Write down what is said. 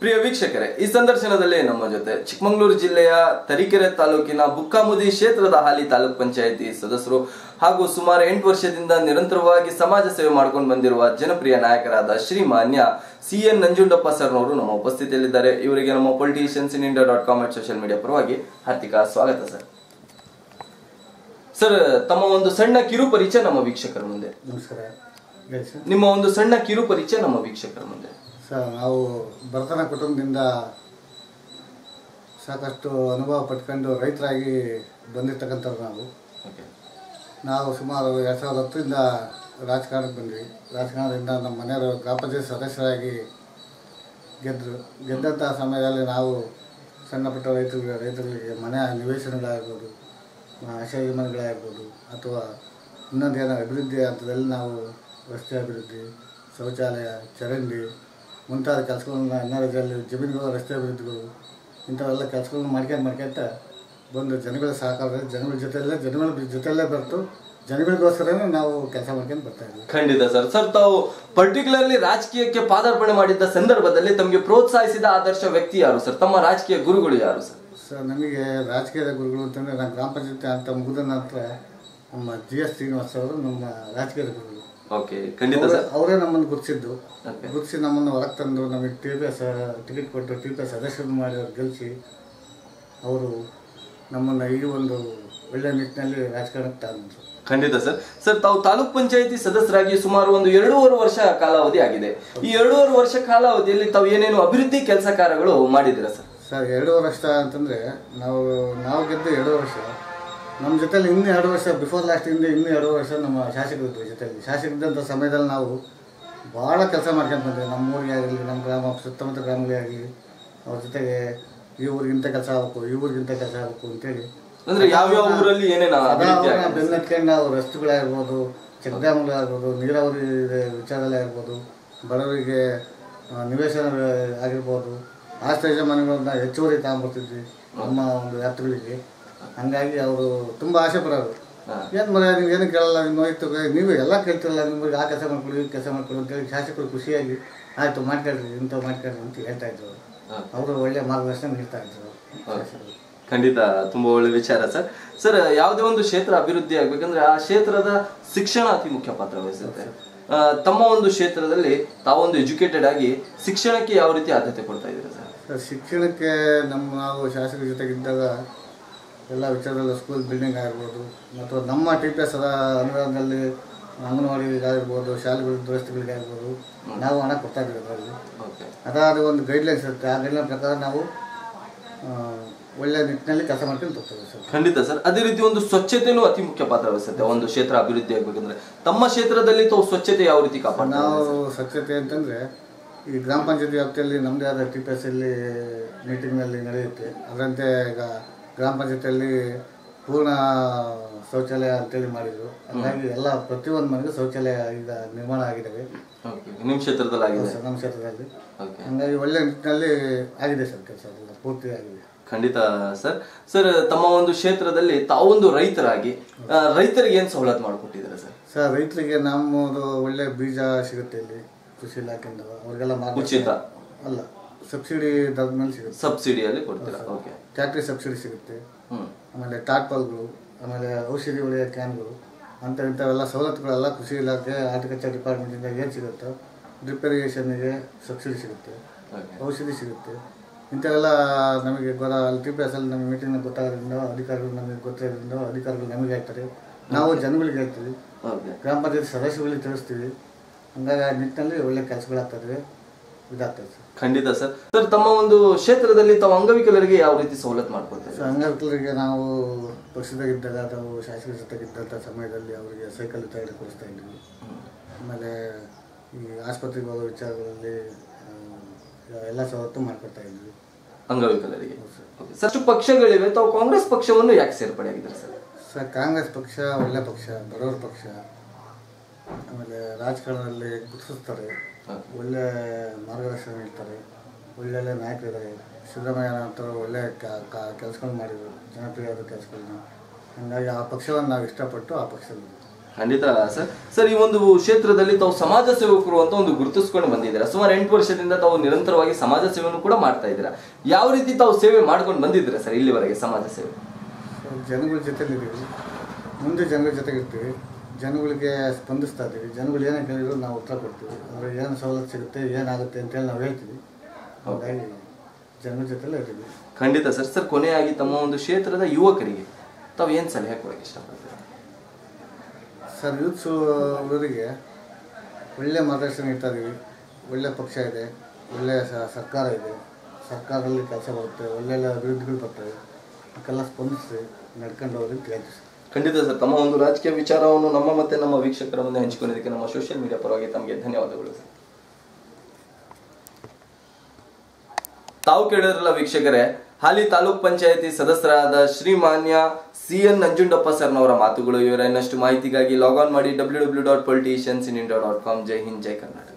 ಪ್ರಿಯ ವೀಕ್ಷಕರೇ ಈ ಸಂದರ್ಶನದಲ್ಲಿ ನಮ್ಮ ಜೊತೆ ಚಿಕ್ಕಮಗಳೂರು ಜಿಲ್ಲೆಯ ತರೀಕೆರೆ ತಾಲೂಕಿನ ಬುಕ್ಕಾಮುದಿ ಕ್ಷೇತ್ರದ ಹಾಲಿ ತಾಲೂಕ್ ಪಂಚಾಯಿತಿ ಸದಸ್ಯರು ಹಾಗೂ ಸುಮಾರು ಎಂಟು ವರ್ಷದಿಂದ ನಿರಂತರವಾಗಿ ಸಮಾಜ ಸೇವೆ ಮಾಡ್ಕೊಂಡು ಬಂದಿರುವ ಜನಪ್ರಿಯ ನಾಯಕರಾದ ಶ್ರೀಮಾನ್ಯ ಸಿ ಎನ್ ನಂಜುಂಡಪ್ಪ ಸರ್ನವರು ನಮ್ಮ ಉಪಸ್ಥಿತಿಯಲ್ಲಿದ್ದಾರೆ. ಇವರಿಗೆ ನಮ್ಮ politicians in India dot com social media ಪರವಾಗಿ ಹಾರ್ದಿಕ ಸ್ವಾಗತ ಸರ್ ಸರ್ ತಮ್ಮ ಒಂದು ಸಣ್ಣ ಕಿರು ಪರಿಚಯ ನಮ್ಮ ವೀಕ್ಷಕರ ಮುಂದೆ. ನಮಸ್ಕಾರ. ಸರ್ ನಿಮ್ಮ ಒಂದು ಸಣ್ಣ ಕಿರು ಪರಿಚಯ ನಮ್ಮ ವೀಕ್ಷಕರ ಮುಂದೆ. ಸರ್ ನಾವು ಬರ್ತನ ಕುಟುಂಬದಿಂದ ಸಾಕಷ್ಟು ಅನುಭವ ಪಟ್ಕೊಂಡು ರೈತರಾಗಿ ಬಂದಿರ್ತಕ್ಕಂಥವ್ರು ನಾವು. ನಾವು ಸುಮಾರು ಎರಡು ಸಾವಿರದ ಹತ್ತರಿಂದ ರಾಜಕಾರಣಕ್ಕೆ ಬಂದ್ವಿ. ರಾಜಕಾರಣದಿಂದ ನಮ್ಮ ಮನೆಯವರು ಗ್ರಾಮ ಪಂಚಾಯತ್ ಸದಸ್ಯರಾಗಿ ಗೆದ್ದರು ಗೆದ್ದಂಥ ಸಮಯದಲ್ಲಿ ನಾವು ಸಣ್ಣ ಪುಟ್ಟ ರೈತರಿಗೆ ರೈತರಿಗೆ ಮನೆ ನಿವೇಶನಗಳಾಗಿರ್ಬೋದು ಆಶಾಗಿ ಮನೆಗಳಾಗಿರ್ಬೋದು ಅಥವಾ ಇನ್ನೊಂದು ಏನೋ ಅಭಿವೃದ್ಧಿ ಹಂತದಲ್ಲಿ ನಾವು ರಸ್ತೆ ಅಭಿವೃದ್ಧಿ ಶೌಚಾಲಯ ಚರಂಡಿ ಮುಂತಾದ ಕೆಲಸಗಳನ್ನ ಅನ್ನೋದ್ರಲ್ಲಿ ಜಮೀನುಗಳು ರಸ್ತೆ ಅಭಿವೃದ್ಧಿಗಳು ಇಂಥವೆಲ್ಲ ಕೆಲಸಗಳನ್ನ ಮಾಡ್ಕೊಂಡು ಮಾಡ್ಕೊಂತ ಬಂದು ಜನಗಳ ಸಹಕಾರ ಜನಗಳ ಜೊತೆಯಲ್ಲೇ ಜನಗಳ ಜೊತೆಯಲ್ಲೇ ಬರ್ತು. ಜನಗಳಿಗೋಸ್ಕರನೇ ನಾವು ಕೆಲಸ ಮಾಡ್ಕೊಂಡು ಬರ್ತಾ ಇದ್ದೀವಿ ಖಂಡಿತ ಸರ್. ಸರ್ ತಾವು ಪರ್ಟಿಕ್ಯುಲರ್ಲಿ ರಾಜಕೀಯಕ್ಕೆ ಪಾದಾರ್ಪಣೆ ಮಾಡಿದ್ದ ಸಂದರ್ಭದಲ್ಲಿ ತಮಗೆ ಪ್ರೋತ್ಸಾಹಿಸಿದ ಆದರ್ಶ ವ್ಯಕ್ತಿ ಯಾರು ಸರ್? ತಮ್ಮ ರಾಜಕೀಯ ಗುರುಗಳು ಯಾರು ಸರ್? ಸರ್ ನಮಗೆ ರಾಜಕೀಯದ ಗುರುಗಳು ಅಂತಂದರೆ ನಾನು ಗ್ರಾಮ ಪಂಚಾಯತ್ ಅಂತ ಮುಗಿದ ನಂತರ ನಮ್ಮ ಜಿ ಎಸ್ ಶ್ರೀನಿವಾಸ ಅವರು ನಮ್ಮ ರಾಜಕೀಯದ ಗುರುಗಳು. ಓಕೆ ಖಂಡಿತ ಸರ್. ಅವರೇ ನಮ್ಮನ್ನು ಗುರುತಿಸಿದ್ದು. ಗುರುತಿಸಿ ನಮ್ಮನ್ನು ಹೊರಗೆ ತಂದು ನಮಗೆ ಟಿ ಪಿ ಎಸ್ ಟಿಕೆಟ್ ಕೊಟ್ಟು ಟಿ ಪಿ ಎಸ್ ಸದಸ್ಯರು ಮಾಡಿ ಅವ್ರು ಗೆಲ್ಲಿಸಿ ಅವರು ನಮ್ಮನ್ನು ಈ ಒಂದು ಒಳ್ಳೆಯ ನಿಟ್ಟಿನಲ್ಲಿ ರಾಜಕಾರಣಕ್ಕೆ ತಂದರು ಖಂಡಿತ ಸರ್. ಸರ್ ತಾವು ತಾಲೂಕ್ ಪಂಚಾಯತಿ ಸದಸ್ಯರಾಗಿ ಸುಮಾರು ಒಂದು ಎರಡೂವರೆ ವರ್ಷ ಕಾಲಾವಧಿ ಆಗಿದೆ. ಈ ಎರಡೂವರೆ ವರ್ಷ ಕಾಲಾವಧಿಯಲ್ಲಿ ತಾವು ಏನೇನು ಅಭಿವೃದ್ಧಿ ಕೆಲಸ ಕಾರ್ಯಗಳು ಮಾಡಿದ್ದೀರಾ ಸರ್? ಸರ್ ಎರಡು ವರ್ಷ ಅಂತಂದರೆ ನಾವು ನಾವು ಗೆದ್ದು ಎರಡು ವರ್ಷ. ನಮ್ಮ ಜೊತೆಲಿ ಇನ್ನೂ ಎರಡು ವರ್ಷ ಬಿಫೋರ್ ಲಾಸ್ಟ್ ಇಂದ ಇನ್ನೂ ಎರಡು ವರ್ಷ ನಮ್ಮ ಶಾಸಕರಿದ್ದರು ಜೊತೆಲಿ. ಶಾಸಕರಿದ್ದಂಥ ಸಮಯದಲ್ಲಿ ನಾವು ಭಾಳ ಕೆಲಸ ಮಾಡ್ಕೊಂಡು ಬಂದ್ವಿ. ನಮ್ಮ ಊರಿಗೆ ಆಗಲಿ ನಮ್ಮ ಗ್ರಾಮ ಸುತ್ತಮುತ್ತ ಗ್ರಾಮಗಳೇ ಆಗಲಿ. ಅವ್ರ ಜೊತೆಗೆ ಈ ಊರಿಗಿಂತ ಕೆಲಸ ಆಗಬೇಕು ಈ ಊರಿಗಿಂತ ಕೆಲಸ ಆಗಬೇಕು ಅಂತೇಳಿ. ಅಂದ್ರೆ ಯಾವ್ಯಾವ ಊರಲ್ಲಿ ಏನೇನು ಬೆನ್ನತ್ಕೊಂಡು ನಾವು ರಸ್ತೆಗಳಾಗಿರ್ಬೋದು ಚೆಕ್ ಡ್ಯಾಮ್ಗಳಾಗಿರ್ಬೋದು ನೀರಾವರಿ ವಿಚಾರದಲ್ಲಿ ಆಗಿರ್ಬೋದು ಬಡವರಿಗೆ ನಿವೇಶನ ಆಗಿರ್ಬೋದು ಆಶ್ರಯ ಮನೆಗಳನ್ನ ಹೆಚ್ಚುವರಿ ತಗೊಂಡ್ಬರ್ತಿದ್ವಿ ನಮ್ಮ ಒಂದು ವ್ಯಾಪ್ತಿಗಳಿಗೆ. ಹಂಗಾಗಿ ಅವರು ತುಂಬ ಆಸೆ ಬರೋರು. ಏನು ಮರ ನೀವು ಏನು ಕೇಳಲ್ಲ ನಿಮ್ಮ ಹೋಯ್ತು ನೀವು ಎಲ್ಲ ಕೇಳ್ತಿರಲ್ಲ ನಿಮಗೆ ಆ ಕೆಲಸ ಮಾಡ್ಕೊಡಿ ಈ ಕೆಲಸ ಮಾಡ್ಕೊಡಿ ಅಂತೇಳಿ ಶಾಸಕರು ಖುಷಿಯಾಗಿ ಆಯಿತು ಮಾಡ್ಕೊಳ್ರಿ ಇಂಥವು ಮಾಡ್ಕೊಳ್ರಿ ಅಂತ ಹೇಳ್ತಾ ಇದ್ರು. ಅವರು ಒಳ್ಳೆ ಮಾರ್ಗದರ್ಶನ ನೀಡ್ತಾ ಇದ್ರು. ಖಂಡಿತ ತುಂಬಾ ಒಳ್ಳೆ ವಿಚಾರ ಸರ್. ಸರ್ ಯಾವುದೇ ಒಂದು ಕ್ಷೇತ್ರ ಅಭಿವೃದ್ಧಿ ಆಗ್ಬೇಕಂದ್ರೆ ಆ ಕ್ಷೇತ್ರದ ಶಿಕ್ಷಣ ಅತಿ ಮುಖ್ಯ ಪಾತ್ರ ವಹಿಸುತ್ತೆ. ತಮ್ಮ ಒಂದು ಕ್ಷೇತ್ರದಲ್ಲಿ ತಾವೊಂದು ಎಜುಕೇಟೆಡ್ ಆಗಿ ಶಿಕ್ಷಣಕ್ಕೆ ಯಾವ ರೀತಿ ಆದ್ಯತೆ ಕೊಡ್ತಾ ಇದ್ದೀರಾ ಸರ್? ಸರ್, ಶಿಕ್ಷಣಕ್ಕೆ ನಮ್ಮ ನಾವು ಶಾಸಕರ ಜೊತೆಗಿದ್ದಾಗ ಎಲ್ಲ ವಿಚಾರದಲ್ಲಿ ಸ್ಕೂಲ್ ಬಿಲ್ಡಿಂಗ್ ಆಗಿರ್ಬೋದು ಮತ್ತು ನಮ್ಮ ಟಿ ಪಿ ಎಸ್ ಅದ ಅನುದಾನದಲ್ಲಿ ಅಂಗನವಾಡಿಗಾಗಿರ್ಬೋದು ಶಾಲೆಗಳ ದುರಸ್ತಿಗಳಿಗಾಗಿರ್ಬೋದು ನಾವು ಹಣ ಕೊಡ್ತಾ ಇದ್ದೀವಿ ಅದರಲ್ಲಿ. ಅದಾದ ಒಂದು ಗೈಡ್ಲೈನ್ಸ್ ಇರುತ್ತೆ. ಆ ಗೈಡ್ಲೈನ್ ಪ್ರಕಾರ ನಾವು ಒಳ್ಳೆ ಒಳ್ಳೆಯ ನಿಟ್ಟಿನಲ್ಲಿ ಕೆಲಸ ಮಾಡ್ಕೊಂಡು ಹೋಗ್ತೇವೆ ಸರ್. ಖಂಡಿತ ಸರ್. ಅದೇ ರೀತಿ ಒಂದು ಸ್ವಚ್ಛತೆಯೂ ಅತಿ ಮುಖ್ಯ ಪಾತ್ರ ವಹಿಸುತ್ತೆ. ಒಂದು ಕ್ಷೇತ್ರ ಅಭಿವೃದ್ಧಿ ಆಗಬೇಕಂದ್ರೆ. ತಮ್ಮ ಕ್ಷೇತ್ರದಲ್ಲಿ ತಾವು ಸ್ವಚ್ಛತೆ ಯಾವ ರೀತಿ ಕಾಪಾಡ ನಾವು ಸ್ವಚ್ಛತೆ ಅಂತಂದರೆ ಈ ಗ್ರಾಮ ಪಂಚಾಯತಿ ವ್ಯಾಪ್ತಿಯಲ್ಲಿ ನಮ್ಮದೇ ಆದ ಟಿ ಪಿ ಎಸ್ ಅಲ್ಲಿ ಮೀಟಿಂಗ್ನಲ್ಲಿ ನಡೆಯುತ್ತೆ. ಅದರಂತೆ ಈಗ ಗ್ರಾಮ ಪಂಚಾಯತಿಯಲ್ಲಿ ಪೂರ್ಣ ಶೌಚಾಲಯ ಅಂತೇಳಿ ಮಾಡಿದರು. ಹಾಗಾಗಿ ಎಲ್ಲ ಪ್ರತಿಯೊಂದು ಮನೆಗೂ ಶೌಚಾಲಯ ಈಗ ನಿರ್ಮಾಣ ಆಗಿದ್ದಾವೆ ಓಕೆ ನಿಮ್ಮ ಕ್ಷೇತ್ರದಲ್ಲಿ ಆಗಿದೆ? ಸರ್ ನಮ್ಮ ಕ್ಷೇತ್ರದಲ್ಲಿ. ಹಾಗಾಗಿ ಒಳ್ಳೆ ನಿಟ್ಟಿನಲ್ಲಿ ಆಗಿದೆ ಸರ್ ಕೆಲಸ ಎಲ್ಲ ಪೂರ್ತಿ ಆಗಿದೆ. ಖಂಡಿತ ಸರ್. ಸರ್ ತಮ್ಮ ಒಂದು ಕ್ಷೇತ್ರದಲ್ಲಿ ತಾವೊಂದು ರೈತರಾಗಿ ರೈತರಿಗೆ ಏನು ಸವಲತ್ತು ಮಾಡಿಕೊಟ್ಟಿದ್ದಾರೆ ಸರ್? ಸರ್ ರೈತರಿಗೆ ನಮ್ಮದು ಒಳ್ಳೆ ಬೀಜ ಸಿಗುತ್ತೆ ಇಲ್ಲಿ ಕೃಷಿ ಇಲಾಖೆಯಿಂದ. ಅವ್ರಿಗೆಲ್ಲ ಉಚಿತ. ಅಲ್ಲ. ಸಬ್ಸಿಡಿ ಮೇಲೆ ಸಿಗುತ್ತೆ. ಸಬ್ಸಿಡಿಯಲ್ಲಿ ಕೊಡ್ತೀರಾ? ಓಕೆ ಟ್ಯಾಕ್ಟ್ರಿ ಸಬ್ಸಿಡಿ ಸಿಗುತ್ತೆ. ಹ್ಮ್. ಆಮೇಲೆ ಟಾಟ್ಪಾಲ್ಗಳು ಆಮೇಲೆ ಔಷಧಿ ಒಳ್ಳೆಯ ಕ್ಯಾನ್ಗಳು ಅಂತ ಇಂಥವೆಲ್ಲ ಸವಲತ್ತುಗಳೆಲ್ಲ ಕೃಷಿ ಇಲಾಖೆ ಆರ್ಟಿಕಲ್ಚರ್ ಡಿಪಾರ್ಟ್ಮೆಂಟಿಂದ ಏನು ಸಿಗುತ್ತೋ ಡ್ರಿಪ್ ಇರಿಗೇಷನ್ಗೆ ಸಬ್ಸಿಡಿ ಸಿಗುತ್ತೆ. ಔಷಧಿ ಸಿಗುತ್ತೆ. ಇಂಥವೆಲ್ಲ ನಮಗೆ ಅಲ್ಲಿ ಟಿ ಪಿ ಎಸ್ ಅಲ್ಲಿ ನಮಗೆ ಮೀಟಿಂಗ್ ಗೊತ್ತಾಗೋದ್ರಿಂದ ಅಧಿಕಾರಿಗಳು ನಮಗೆ ಗೊತ್ತಿರೋದ್ರಿಂದ ಅಧಿಕಾರಿಗಳು ನಮಗೆ ಹೇಳ್ತಾರೆ. ನಾವು ಜನಗಳಿಗೆ ಹೇಳ್ತೀವಿ. ಗ್ರಾಮ ಪಂಚಾಯತ್ ಸದಸ್ಯಗಳಿಗೆ ತಿಳಿಸ್ತೀವಿ. ಹಂಗಾಗಿ ಆ ನಿಟ್ಟಿನಲ್ಲಿ ಒಳ್ಳೆ ಕೆಲಸಗಳಾಗ್ತದೆ ಇದಾಗ್ತದೆ ಸರ್. ಖಂಡಿತ ಸರ್. ಸರ್ ತಮ್ಮ ಒಂದು ಕ್ಷೇತ್ರದಲ್ಲಿ ತಾವು ಅಂಗವಿಕಲರಿಗೆ ಯಾವ ರೀತಿ ಸವಲತ್ತು ಮಾಡ್ಕೊಡ್ತಾರೆ ಸೊ ಅಂಗವಿಕಲರಿಗೆ ನಾವು ಪಕ್ಷದಾಗಿದ್ದಾಗ ಅಥವಾ ಶಾಸಕರ ಜೊತೆಗಿದ್ದಂಥ ಸಮಯದಲ್ಲಿ ಅವರಿಗೆ ಸೈಕಲ್ ತಯಾರಿ ಕೊಡಿಸ್ತಾ ಇದ್ವಿ. ಆಮೇಲೆ ಈ ಆಸ್ಪತ್ರೆಗೆ ಹೋಗೋ ವಿಚಾರಗಳಲ್ಲಿ ಎಲ್ಲ ಸವಲತ್ತು ಮಾಡ್ಕೊಡ್ತಾ ಇದ್ವಿ. ಅಂಗವಿಕಲರಿಗೆ. ಸರ್. ಪಕ್ಷಗಳಿವೆ. ತಾವು ಕಾಂಗ್ರೆಸ್ ಪಕ್ಷವನ್ನು ಯಾಕೆ ಸೇರ್ಪಡೆ ಆಗಿದ್ದಾರೆ ಸರ್? ಸರ್ ಕಾಂಗ್ರೆಸ್ ಪಕ್ಷ ಒಳ್ಳೆ ಪಕ್ಷ ಬಡವರ ಪಕ್ಷ ಆಮೇಲೆ ರಾಜಕಾರಣದಲ್ಲಿ ಗುರುತಿಸ್ತಾರೆ. ಒಳ್ಳೆ ಮಾರ್ಗದರ್ಶನ ಇರ್ತಾರೆ ಒಳ್ಳೊಳ್ಳೆ ನಾಯಕರಿದ್ದಾರೆ. ಸಿದ್ದರಾಮಯ್ಯ ನಂತರ ಒಳ್ಳೆ ಕೆಲಸಗಳು ಮಾಡಿದರು ಜನಪ್ರಿಯವಾದ ಕೆಲಸಗಳನ್ನ ಹಾಗಾಗಿ ಆ ಪಕ್ಷವನ್ನು ನಾವು ಇಷ್ಟಪಟ್ಟು ಆ ಪಕ್ಷದಲ್ಲಿ ಖಂಡಿತ ಸರ್. ಸರ್ ಈ ಒಂದು ಕ್ಷೇತ್ರದಲ್ಲಿ ತಾವು ಸಮಾಜ ಸೇವಕರು ಅಂತ ಒಂದು ಗುರುತಿಸ್ಕೊಂಡು ಬಂದಿದ್ದೀರಾ? ಸುಮಾರು ಎಂಟು ವರ್ಷದಿಂದ ತಾವು ನಿರಂತರವಾಗಿ ಸಮಾಜ ಸೇವೆಯನ್ನು ಕೂಡ ಮಾಡ್ತಾ ಇದ್ದೀರಾ? ಯಾವ ರೀತಿ ತಾವು ಸೇವೆ ಮಾಡ್ಕೊಂಡು ಬಂದಿದ್ದೀರಾ ಸರ್ ಇಲ್ಲಿವರೆಗೆ ಸಮಾಜ ಸೇವೆ? ಜನಗಳ ಜೊತೆಲಿದ್ದೀವಿ. ಮುಂದೆ ಜನಗಳ ಜೊತೆಗೆ ಇರ್ತೀವಿ ಜನಗಳಿಗೆ ಸ್ಪಂದಿಸ್ತಾ ಇದ್ದೀವಿ. ಜನಗಳು ಏನೇ ಕೇಳಿದ್ರು ನಾವು ಉತ್ತರ ಕೊಡ್ತೀವಿ. ಅಂದರೆ ಏನು ಸವಲತ್ತು ಸಿಗುತ್ತೆ ಏನಾಗುತ್ತೆ ಅಂತೇಳಿ ನಾವು ಹೇಳ್ತೀವಿ. ಹಾಗಾಗಿ ಜನಗಳ ಜೊತೆಲೇ ಇದ್ದೀವಿ. ಖಂಡಿತ ಸರ್. ಸರ್ ಕೊನೆಯಾಗಿ ತಮ್ಮ ಒಂದು ಕ್ಷೇತ್ರದ ಯುವಕರಿಗೆ ತಾವು ಏನು ಸಲಹೆ ಕೊಡೋಕ್ಕೆ ಇಷ್ಟಪಡ್ತೀರಾ? ಸರ್ ಯೂತ್ಸು ಅವರಿಗೆ ಒಳ್ಳೆ ಮಾರ್ಗದರ್ಶನ ಇಡ್ತಾ ಇದ್ದೀವಿ. ಒಳ್ಳೆ ಪಕ್ಷ ಇದೆ ಒಳ್ಳೆಯ ಸರ್ಕಾರ ಇದೆ. ಸರ್ಕಾರದಲ್ಲಿ ಕೆಲಸ ಬರುತ್ತೆ ಒಳ್ಳೆಯ ಅಭಿವೃದ್ಧಿಗಳು ಬರ್ತವೆ. ಅದಕ್ಕೆಲ್ಲ ಸ್ಪಂದಿಸಿ ನಡ್ಕೊಂಡು ಹೋಗಿ ಸರ್. ಖಂಡಿತ ಸರ್, ತಮ್ಮ ಒಂದು ರಾಜಕೀಯ ವಿಚಾರವನ್ನು ನಮ್ಮ ಮತ್ತೆ ನಮ್ಮ ವೀಕ್ಷಕರ ಮುಂದೆ ಹಂಚಿಕೊಂಡಿದ್ದಕ್ಕೆ ನಮ್ಮ ಸೋಷಿಯಲ್ ಮೀಡಿಯಾ ಪರವಾಗಿ ತಮಗೆ ಧನ್ಯವಾದಗಳು ಸರ್. ತಾವು ಕೇಳಿದ್ರಲ್ಲ ವೀಕ್ಷಕರೇ, ಹಾಲಿ ತಾಲೂಕ್ ಪಂಚಾಯತಿ ಸದಸ್ಯರಾದ ಶ್ರೀಮಾನ್ಯ ಸಿ ಎನ್ ನಂಜುಂಡಪ್ಪ ಸರ್ನವರ ಮಾತುಗಳು ಇವರ ಇನ್ನಷ್ಟು ಮಾಹಿತಿಗಾಗಿ ಲಾಗ್ ಆನ್ ಮಾಡಿ W W dot politicians in India dot com ಜೈ ಹಿಂದ್, ಜೈ ಕರ್ನಾಟಕ.